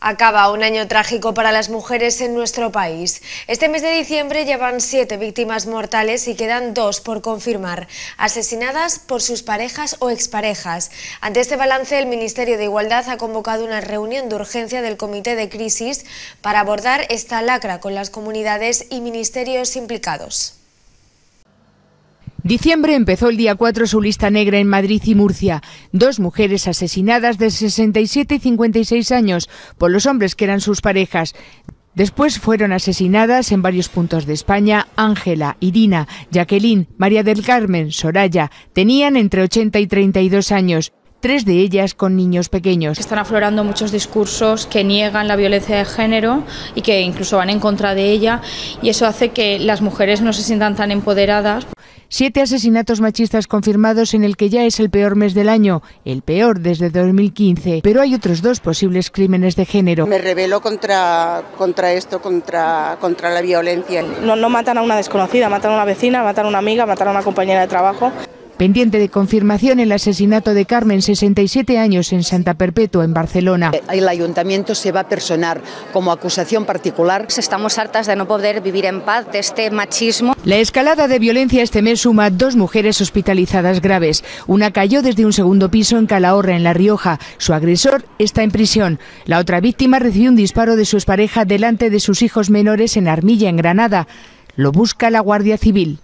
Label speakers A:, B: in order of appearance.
A: Acaba un año trágico para las mujeres en nuestro país. Este mes de diciembre llevan siete víctimas mortales y quedan dos por confirmar, asesinadas por sus parejas o exparejas. Ante este balance, el Ministerio de Igualdad ha convocado una reunión de urgencia del Comité de Crisis para abordar esta lacra con las comunidades y ministerios implicados.
B: Diciembre empezó el día 4 su lista negra en Madrid y Murcia. Dos mujeres asesinadas de 67 y 56 años por los hombres que eran sus parejas. Después fueron asesinadas en varios puntos de España Ángela, Irina, Jacqueline, María del Carmen, Soraya. Tenían entre 80 y 32 años tres de ellas con niños pequeños.
C: Están aflorando muchos discursos que niegan la violencia de género y que incluso van en contra de ella y eso hace que las mujeres no se sientan tan empoderadas.
B: Siete asesinatos machistas confirmados en el que ya es el peor mes del año, el peor desde 2015. Pero hay otros dos posibles crímenes de género.
D: Me rebelo contra, contra esto, contra, contra la violencia.
E: No, no matan a una desconocida, matan a una vecina, matan a una amiga, matan a una compañera de trabajo.
B: Pendiente de confirmación el asesinato de Carmen, 67 años, en Santa Perpetua, en Barcelona.
F: El ayuntamiento se va a personar como acusación particular.
G: Estamos hartas de no poder vivir en paz, de este machismo.
B: La escalada de violencia este mes suma dos mujeres hospitalizadas graves. Una cayó desde un segundo piso en Calahorra, en La Rioja. Su agresor está en prisión. La otra víctima recibió un disparo de su expareja delante de sus hijos menores en Armilla, en Granada. Lo busca la Guardia Civil.